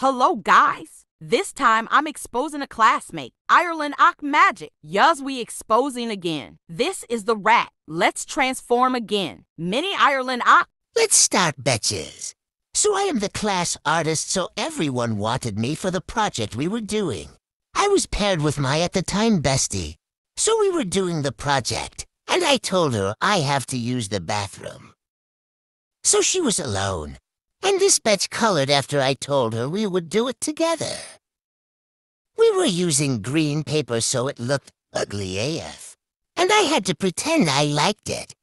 Hello, guys. This time I'm exposing a classmate. Ireland Ock Magic. Yuz we exposing again. This is the rat. Let's transform again. Mini Ireland Ock. Let's start, betches. So I am the class artist, so everyone wanted me for the project we were doing. I was paired with my at the time bestie. So we were doing the project, and I told her I have to use the bathroom. So she was alone, and this betch colored after I told her we would do it together. We were using green paper so it looked ugly AF, and I had to pretend I liked it.